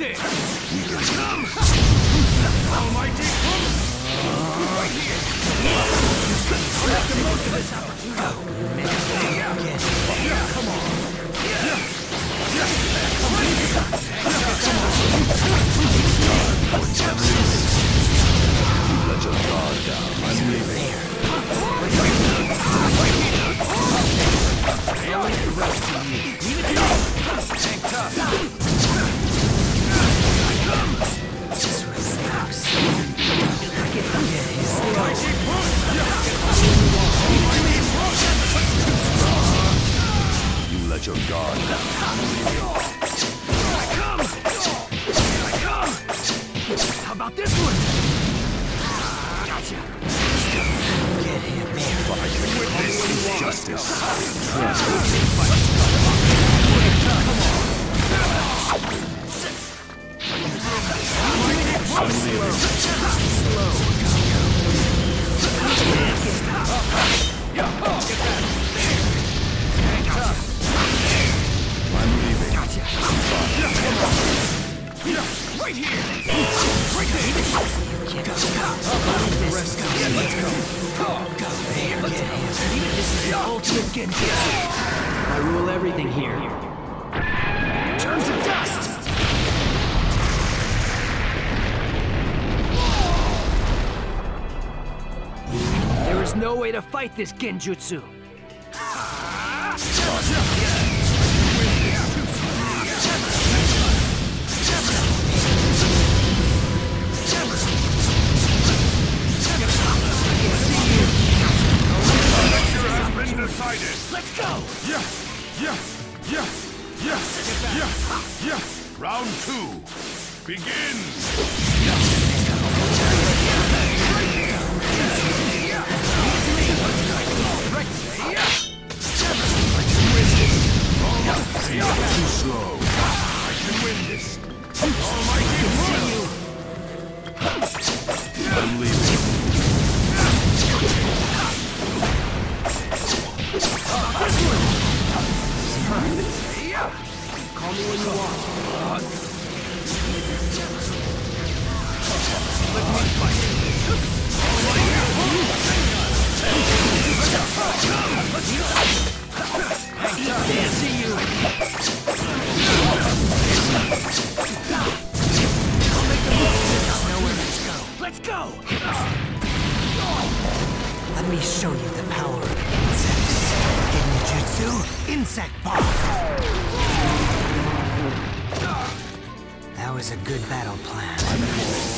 Right there! This one? Gotcha. Get him there. This is justice. I'm I rule everything here. Turn to dust! There is no way to fight this Genjutsu. Victor Yeah! Yeah! Yeah! Round two! Begin! Too slow. I can win this! Almighty One! I'm Call me when you want. You. Let's go! Let me show you the power of insects. Genjutsu Insect Bomb. Was a good battle plan.